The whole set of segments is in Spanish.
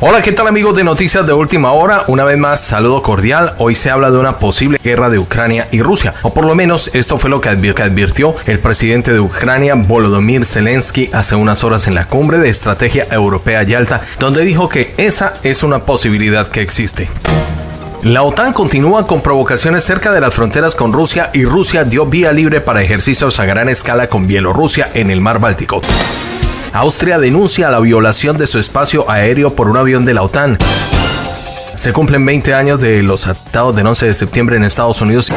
Hola, ¿qué tal amigos de Noticias de Última Hora? Una vez más, saludo cordial. Hoy se habla de una posible guerra de Ucrania y Rusia, o por lo menos esto fue lo que advirtió el presidente de Ucrania, Volodymyr Zelensky, hace unas horas en la cumbre de estrategia europea Yalta, donde dijo que esa es una posibilidad que existe. La OTAN continúa con provocaciones cerca de las fronteras con Rusia y Rusia dio vía libre para ejercicios a gran escala con Bielorrusia en el mar Báltico. Austria denuncia la violación de su espacio aéreo por un avión de la OTAN. Se cumplen 20 años de los atentados del 11 de septiembre en Estados Unidos.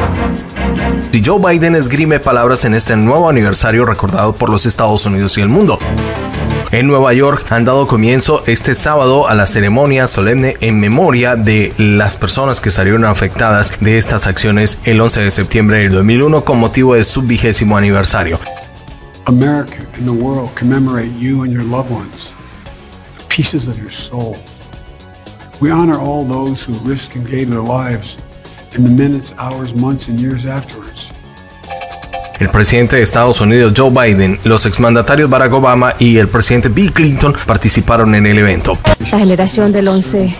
Y Joe Biden esgrime palabras en este nuevo aniversario recordado por los Estados Unidos y el mundo. En Nueva York han dado comienzo este sábado a la ceremonia solemne en memoria de las personas que salieron afectadas de estas acciones el 11 de septiembre del 2001 con motivo de su vigésimo aniversario. America and the world commemorate you and your loved ones, the pieces of your soul. We honor all those who risked and gave their lives in the minutes, hours, months, and years afterwards. El presidente de Estados Unidos, Joe Biden, los exmandatarios Barack Obama y el presidente Bill Clinton participaron en el evento. La generación del 11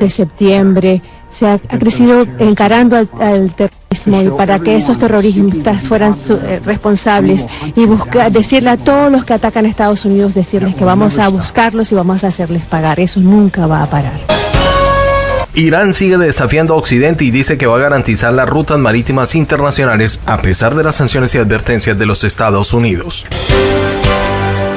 de septiembre se ha, crecido encarando al, terrorismo y para que esos terroristas fueran eh, responsables y buscar, decirle a todos los que atacan a Estados Unidos, decirles que vamos a buscarlos y vamos a hacerles pagar. Eso nunca va a parar. Irán sigue desafiando a Occidente y dice que va a garantizar las rutas marítimas internacionales a pesar de las sanciones y advertencias de los Estados Unidos.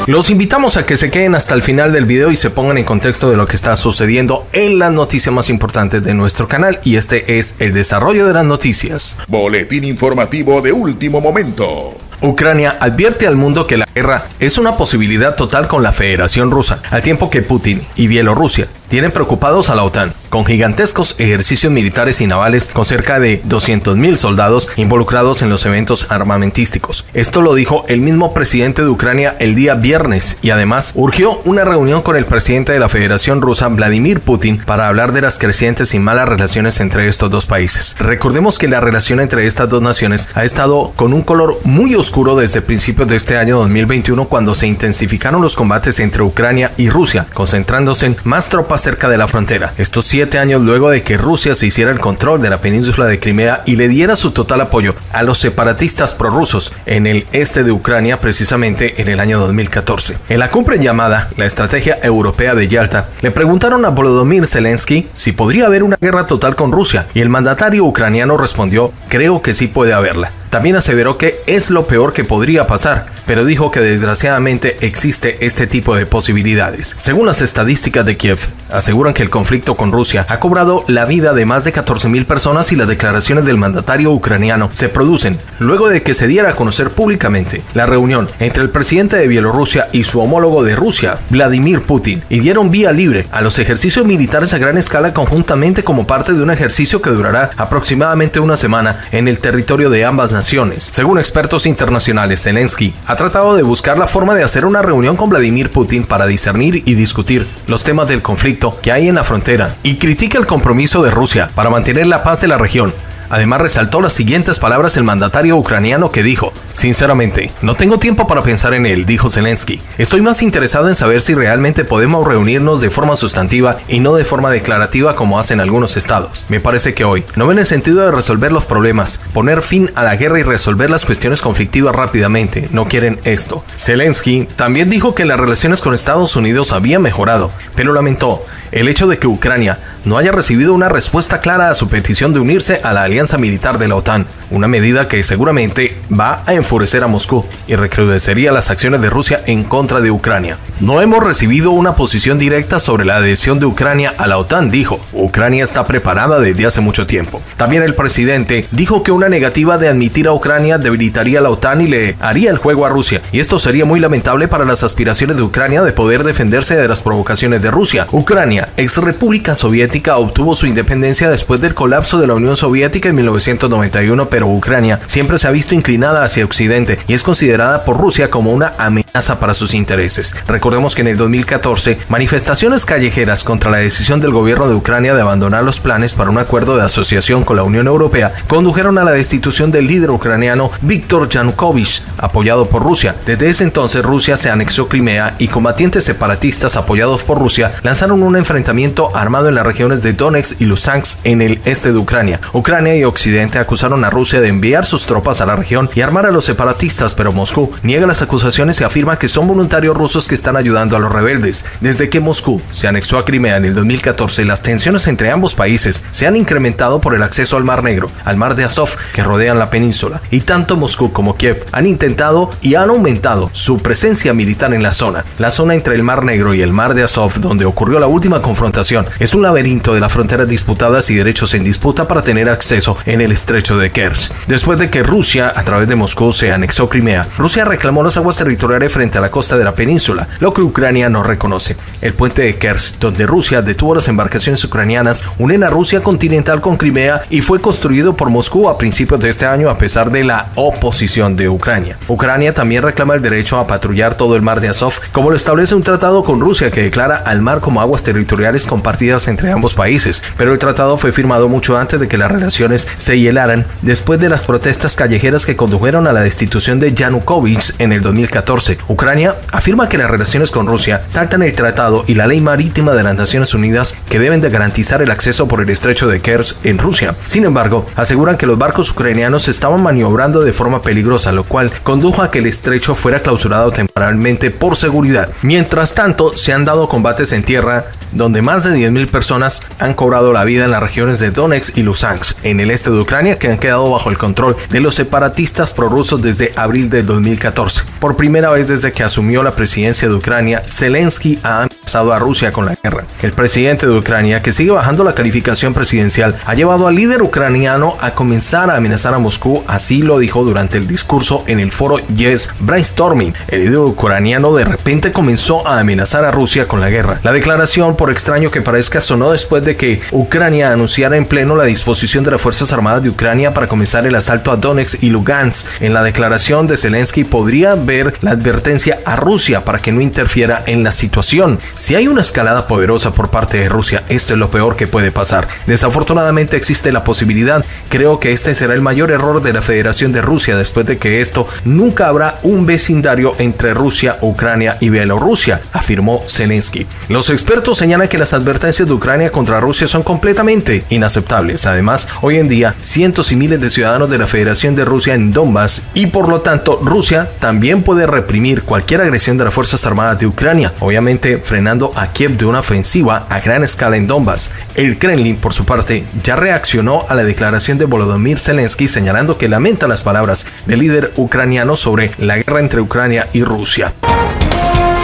Los invitamos a que se queden hasta el final del video y se pongan en contexto de lo que está sucediendo en las noticias más importantes de nuestro canal y este es el desarrollo de las noticias. Boletín informativo de último momento. Ucrania advierte al mundo que la guerra es una posibilidad total con la Federación Rusa, al tiempo que Putin y Bielorrusia tienen preocupados a la OTAN, con gigantescos ejercicios militares y navales con cerca de 200.000 soldados involucrados en los eventos armamentísticos. Esto lo dijo el mismo presidente de Ucrania el día viernes y además urgió una reunión con el presidente de la Federación Rusa, Vladimir Putin, para hablar de las crecientes y malas relaciones entre estos dos países. Recordemos que la relación entre estas dos naciones ha estado con un color muy oscuro desde principios de este año 2021 cuando se intensificaron los combates entre Ucrania y Rusia, concentrándose en más tropas cerca de la frontera. Estos siete años luego de que Rusia se hiciera el control de la península de Crimea y le diera su total apoyo a los separatistas prorrusos en el este de Ucrania precisamente en el año 2014. En la cumbre llamada la Estrategia Europea de Yalta, le preguntaron a Volodymyr Zelensky si podría haber una guerra total con Rusia y el mandatario ucraniano respondió, creo que sí puede haberla. También aseveró que es lo peor que podría pasar, pero dijo que desgraciadamente existe este tipo de posibilidades. Según las estadísticas de Kiev, aseguran que el conflicto con Rusia ha cobrado la vida de más de 14.000 personas y las declaraciones del mandatario ucraniano se producen luego de que se diera a conocer públicamente la reunión entre el presidente de Bielorrusia y su homólogo de Rusia, Vladimir Putin, y dieron vía libre a los ejercicios militares a gran escala conjuntamente como parte de un ejercicio que durará aproximadamente una semana en el territorio de ambas naciones según expertos internacionales, Zelensky ha tratado de buscar la forma de hacer una reunión con Vladimir Putin para discernir y discutir los temas del conflicto que hay en la frontera y critica el compromiso de Rusia para mantener la paz de la región Además resaltó las siguientes palabras el mandatario ucraniano que dijo, Sinceramente, no tengo tiempo para pensar en él, dijo Zelensky. Estoy más interesado en saber si realmente podemos reunirnos de forma sustantiva y no de forma declarativa como hacen algunos estados. Me parece que hoy no ven el sentido de resolver los problemas, poner fin a la guerra y resolver las cuestiones conflictivas rápidamente. No quieren esto. Zelensky también dijo que las relaciones con Estados Unidos habían mejorado, pero lamentó el hecho de que Ucrania no haya recibido una respuesta clara a su petición de unirse a la alianza militar de la OTAN, una medida que seguramente va a enfurecer a Moscú y recrudecería las acciones de Rusia en contra de Ucrania. No hemos recibido una posición directa sobre la adhesión de Ucrania a la OTAN, dijo. Ucrania está preparada desde hace mucho tiempo. También el presidente dijo que una negativa de admitir a Ucrania debilitaría a la OTAN y le haría el juego a Rusia, y esto sería muy lamentable para las aspiraciones de Ucrania de poder defenderse de las provocaciones de Rusia. Ucrania, ex república soviética, obtuvo su independencia después del colapso de la Unión Soviética en 1991, pero Ucrania siempre se ha visto inclinada hacia Occidente y es considerada por Rusia como una amenaza para sus intereses. Recordemos que en el 2014, manifestaciones callejeras contra la decisión del gobierno de Ucrania de abandonar los planes para un acuerdo de asociación con la Unión Europea condujeron a la destitución del líder ucraniano Viktor Yanukovych, apoyado por Rusia. Desde ese entonces, Rusia se anexó Crimea y combatientes separatistas apoyados por Rusia lanzaron un enfrentamiento armado en las regiones de Donetsk y Luhansk en el este de Ucrania. Ucrania y Occidente acusaron a Rusia de enviar sus tropas a la región y armar a los separatistas, pero Moscú niega las acusaciones y afirma que son voluntarios rusos que están ayudando a los rebeldes. Desde que Moscú se anexó a Crimea en el 2014, las tensiones entre ambos países se han incrementado por el acceso al Mar Negro, al Mar de Azov que rodean la península, y tanto Moscú como Kiev han intentado y han aumentado su presencia militar en la zona. La zona entre el Mar Negro y el Mar de Azov, donde ocurrió la última confrontación, es un laberinto de las fronteras disputadas y derechos en disputa para tener acceso en el estrecho de Kerch. Después de que Rusia, a través de Moscú, se anexó Crimea, Rusia reclamó las aguas territoriales frente a la costa de la península, lo que Ucrania no reconoce. El puente de Kerch, donde Rusia detuvo las embarcaciones ucranianas, unen a Rusia continental con Crimea y fue construido por Moscú a principios de este año a pesar de la oposición de Ucrania. Ucrania también reclama el derecho a patrullar todo el mar de Azov, como lo establece un tratado con Rusia que declara al mar como aguas territoriales compartidas entre ambos países, pero el tratado fue firmado mucho antes de que las relaciones se hielaran después de las protestas callejeras que condujeron a la destitución de Yanukovych en el 2014. Ucrania afirma que las relaciones con Rusia saltan el tratado y la ley marítima de las Naciones Unidas que deben de garantizar el acceso por el estrecho de Kerch en Rusia. Sin embargo, aseguran que los barcos ucranianos estaban maniobrando de forma peligrosa, lo cual condujo a que el estrecho fuera clausurado temporalmente por seguridad. Mientras tanto, se han dado combates en tierra donde más de 10.000 personas han cobrado la vida en las regiones de Donetsk y Luhansk, en el este de Ucrania, que han quedado bajo el control de los separatistas prorrusos desde abril de 2014. Por primera vez desde que asumió la presidencia de Ucrania, Zelensky ha amenazado a Rusia con la guerra. El presidente de Ucrania, que sigue bajando la calificación presidencial, ha llevado al líder ucraniano a comenzar a amenazar a Moscú, así lo dijo durante el discurso en el foro Yes Brainstorming. El líder ucraniano de repente comenzó a amenazar a Rusia con la guerra. La declaración por extraño que parezca, sonó después de que Ucrania anunciara en pleno la disposición de las Armadas de Ucrania para comenzar el asalto a Donetsk y Lugansk. En la declaración de Zelensky podría ver la advertencia a Rusia para que no interfiera en la situación. Si hay una escalada poderosa por parte de Rusia, esto es lo peor que puede pasar. Desafortunadamente existe la posibilidad. Creo que este será el mayor error de la Federación de Rusia después de que esto nunca habrá un vecindario entre Rusia, Ucrania y Bielorrusia, afirmó Zelensky. Los expertos señalan que las advertencias de Ucrania contra Rusia son completamente inaceptables. Además, hoy en día, cientos y miles de ciudadanos de la Federación de Rusia en Donbass y por lo tanto Rusia también puede reprimir cualquier agresión de las Fuerzas Armadas de Ucrania, obviamente frenando a Kiev de una ofensiva a gran escala en Donbass. El Kremlin, por su parte, ya reaccionó a la declaración de Volodymyr Zelensky señalando que lamenta las palabras del líder ucraniano sobre la guerra entre Ucrania y Rusia.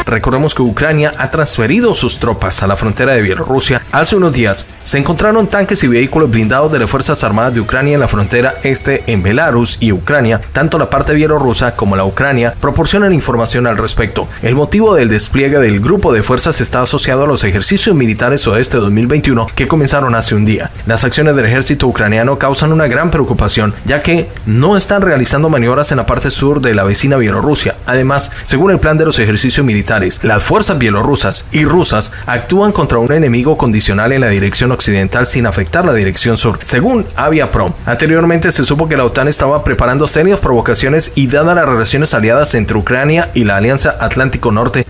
Recordemos que Ucrania ha transferido sus tropas a la frontera de Bielorrusia. Hace unos días se encontraron tanques y vehículos blindados de las Fuerzas Armadas de Ucrania en la frontera este en Belarus y Ucrania. Tanto la parte bielorrusa como la Ucrania proporcionan información al respecto. El motivo del despliegue del grupo de fuerzas está asociado a los ejercicios militares oeste 2021 que comenzaron hace un día. Las acciones del ejército ucraniano causan una gran preocupación ya que no están realizando maniobras en la parte sur de la vecina Bielorrusia. Además, según el plan de los ejercicios militares, las fuerzas bielorrusas y rusas actúan contra un enemigo condicional en la dirección occidental sin afectar la dirección sur, según Aviaprom. Anteriormente se supo que la OTAN estaba preparando serias provocaciones y dadas las relaciones aliadas entre Ucrania y la Alianza Atlántico Norte,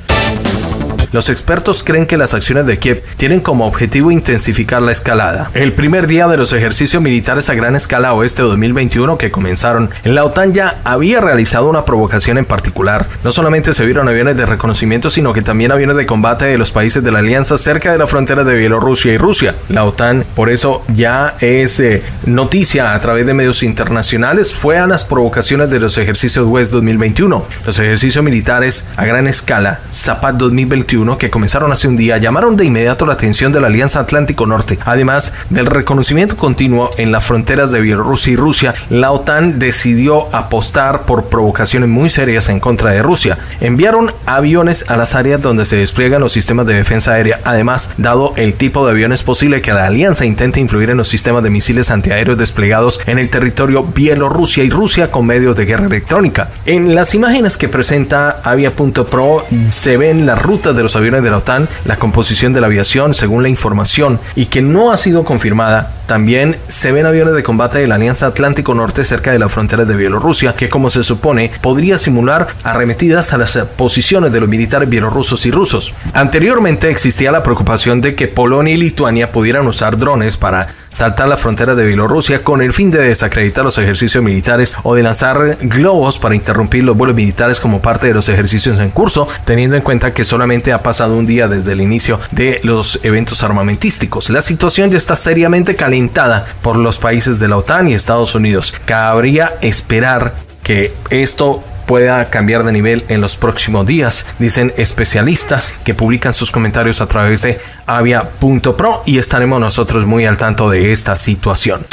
los expertos creen que las acciones de Kiev tienen como objetivo intensificar la escalada. El primer día de los ejercicios militares a gran escala oeste 2021 que comenzaron, la OTAN ya había realizado una provocación en particular. No solamente se vieron aviones de reconocimiento, sino que también aviones de combate de los países de la alianza cerca de la frontera de Bielorrusia y Rusia. La OTAN, por eso ya es eh, noticia a través de medios internacionales, fue a las provocaciones de los ejercicios West 2021. Los ejercicios militares a gran escala, Zapat 2021, 21 que comenzaron hace un día llamaron de inmediato la atención de la Alianza Atlántico Norte. Además del reconocimiento continuo en las fronteras de Bielorrusia y Rusia, la OTAN decidió apostar por provocaciones muy serias en contra de Rusia. Enviaron aviones a las áreas donde se despliegan los sistemas de defensa aérea. Además, dado el tipo de aviones posible que la alianza intente influir en los sistemas de misiles antiaéreos desplegados en el territorio Bielorrusia y Rusia con medios de guerra electrónica. En las imágenes que presenta Avia.pro se ven las rutas de los aviones de la OTAN, la composición de la aviación según la información y que no ha sido confirmada. También se ven aviones de combate de la Alianza Atlántico Norte cerca de las fronteras de Bielorrusia, que como se supone podría simular arremetidas a las posiciones de los militares bielorrusos y rusos. Anteriormente existía la preocupación de que Polonia y Lituania pudieran usar drones para saltar la frontera de Bielorrusia con el fin de desacreditar los ejercicios militares o de lanzar globos para interrumpir los vuelos militares como parte de los ejercicios en curso, teniendo en cuenta que solamente pasado un día desde el inicio de los eventos armamentísticos. La situación ya está seriamente calentada por los países de la OTAN y Estados Unidos. Cabría esperar que esto pueda cambiar de nivel en los próximos días, dicen especialistas que publican sus comentarios a través de avia.pro y estaremos nosotros muy al tanto de esta situación.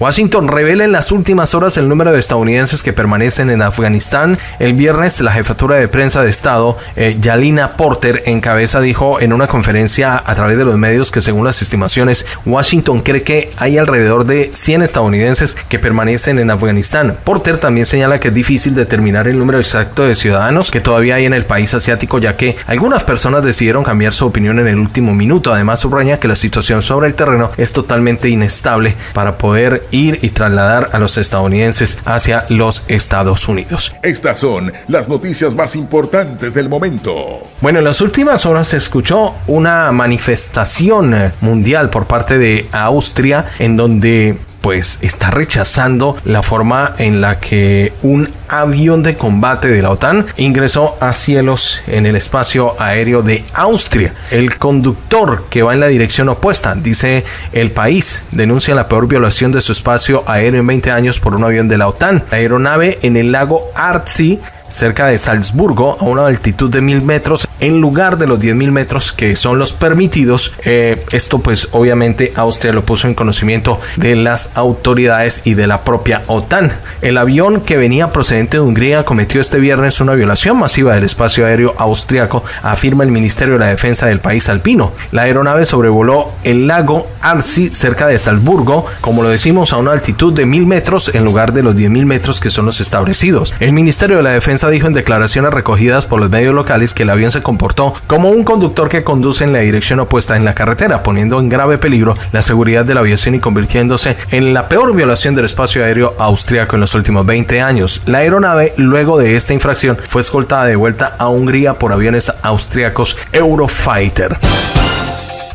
Washington revela en las últimas horas el número de estadounidenses que permanecen en Afganistán. El viernes, la jefatura de prensa de Estado, eh, Yalina Porter, en cabeza dijo en una conferencia a través de los medios que según las estimaciones, Washington cree que hay alrededor de 100 estadounidenses que permanecen en Afganistán. Porter también señala que es difícil determinar el número exacto de ciudadanos que todavía hay en el país asiático, ya que algunas personas decidieron cambiar su opinión en el último minuto. Además, subraya que la situación sobre el terreno es totalmente inestable para poder ir y trasladar a los estadounidenses hacia los Estados Unidos. Estas son las noticias más importantes del momento. Bueno, en las últimas horas se escuchó una manifestación mundial por parte de Austria en donde pues está rechazando la forma en la que un avión de combate de la OTAN ingresó a cielos en el espacio aéreo de Austria. El conductor que va en la dirección opuesta, dice el país, denuncia la peor violación de su espacio aéreo en 20 años por un avión de la OTAN. La aeronave en el lago Artsy cerca de Salzburgo a una altitud de mil metros en lugar de los mil metros que son los permitidos. Eh, esto pues obviamente Austria lo puso en conocimiento de las autoridades y de la propia OTAN. El avión que venía procedente de Hungría cometió este viernes una violación masiva del espacio aéreo austriaco, afirma el Ministerio de la Defensa del país alpino. La aeronave sobrevoló el lago Arsi cerca de Salzburgo, como lo decimos, a una altitud de mil metros en lugar de los mil metros que son los establecidos. El Ministerio de la Defensa dijo en declaraciones recogidas por los medios locales que el avión se comportó como un conductor que conduce en la dirección opuesta en la carretera, poniendo en grave peligro la seguridad de la aviación y convirtiéndose en la peor violación del espacio aéreo austriaco en los últimos 20 años. La aeronave, luego de esta infracción, fue escoltada de vuelta a Hungría por aviones austriacos Eurofighter.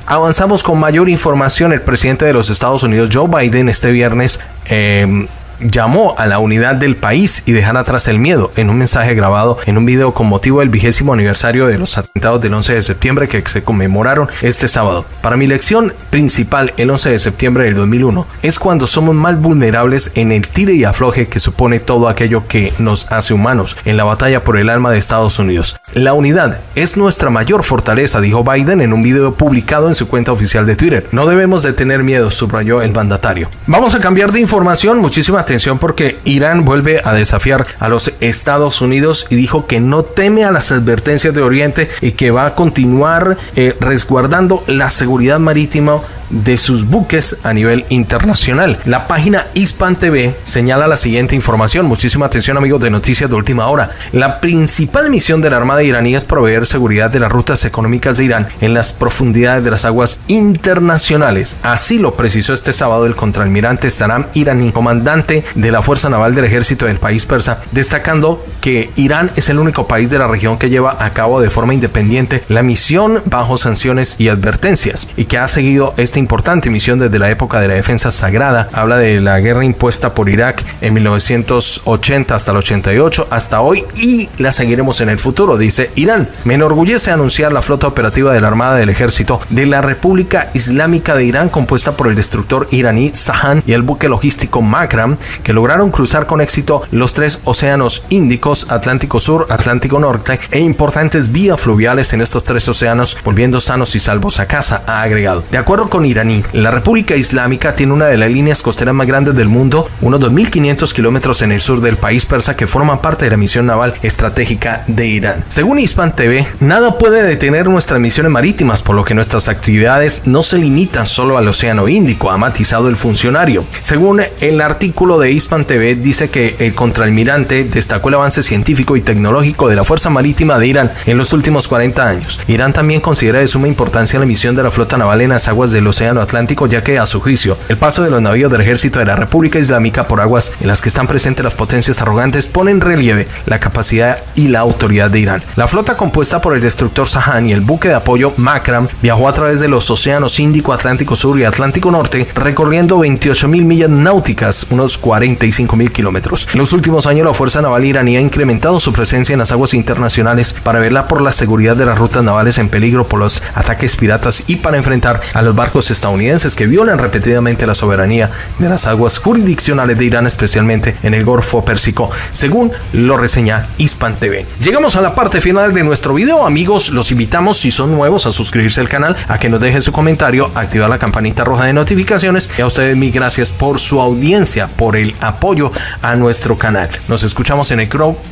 Avanzamos con mayor información. El presidente de los Estados Unidos, Joe Biden, este viernes eh, llamó a la unidad del país y dejar atrás el miedo en un mensaje grabado en un video con motivo del vigésimo aniversario de los atentados del 11 de septiembre que se conmemoraron este sábado. Para mi lección principal el 11 de septiembre del 2001 es cuando somos más vulnerables en el tire y afloje que supone todo aquello que nos hace humanos en la batalla por el alma de Estados Unidos. La unidad es nuestra mayor fortaleza, dijo Biden en un video publicado en su cuenta oficial de Twitter. No debemos de tener miedo, subrayó el mandatario. Vamos a cambiar de información, muchísimas atención porque Irán vuelve a desafiar a los Estados Unidos y dijo que no teme a las advertencias de Oriente y que va a continuar eh, resguardando la seguridad marítima de sus buques a nivel internacional. La página Hispan TV señala la siguiente información. Muchísima atención amigos de Noticias de Última Hora. La principal misión de la Armada iraní es proveer seguridad de las rutas económicas de Irán en las profundidades de las aguas internacionales. Así lo precisó este sábado el contraalmirante Saram Iraní, comandante de la Fuerza Naval del Ejército del país persa, destacando que Irán es el único país de la región que lleva a cabo de forma independiente la misión bajo sanciones y advertencias y que ha seguido este importante misión desde la época de la defensa sagrada. Habla de la guerra impuesta por Irak en 1980 hasta el 88, hasta hoy, y la seguiremos en el futuro, dice Irán. Me enorgullece anunciar la flota operativa de la Armada del Ejército de la República Islámica de Irán, compuesta por el destructor iraní Sahan y el buque logístico Makram, que lograron cruzar con éxito los tres océanos Índicos, Atlántico Sur, Atlántico Norte e importantes vías fluviales en estos tres océanos, volviendo sanos y salvos a casa, ha agregado. De acuerdo con iraní, la República Islámica tiene una de las líneas costeras más grandes del mundo, unos 2.500 kilómetros en el sur del país persa que forman parte de la misión naval estratégica de Irán. Según Hispan TV, nada puede detener nuestras misiones marítimas, por lo que nuestras actividades no se limitan solo al Océano Índico, ha matizado el funcionario. Según el artículo de Hispan TV, dice que el contraalmirante destacó el avance científico y tecnológico de la Fuerza Marítima de Irán en los últimos 40 años. Irán también considera de suma importancia la misión de la flota naval en las aguas del Océano Atlántico, ya que, a su juicio, el paso de los navíos del ejército de la República Islámica por aguas en las que están presentes las potencias arrogantes pone en relieve la capacidad y la autoridad de Irán. La flota compuesta por el destructor Sahan y el buque de apoyo Makram viajó a través de los océanos Índico, Atlántico Sur y Atlántico Norte, recorriendo 28 mil millas náuticas, unos 45 mil kilómetros. En los últimos años, la Fuerza Naval iraní ha incrementado su presencia en las aguas internacionales para velar por la seguridad de las rutas navales en peligro por los ataques piratas y para enfrentar a los barcos estadounidenses que violan repetidamente la soberanía de las aguas jurisdiccionales de Irán, especialmente en el Golfo Pérsico, según lo reseña Hispan TV. Llegamos a la parte final de nuestro video, amigos, los invitamos si son nuevos a suscribirse al canal, a que nos dejen su comentario, activar la campanita roja de notificaciones y a ustedes mil gracias por su audiencia, por el apoyo a nuestro canal. Nos escuchamos en el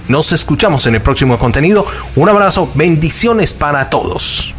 nos escuchamos en el próximo contenido. Un abrazo, bendiciones para todos.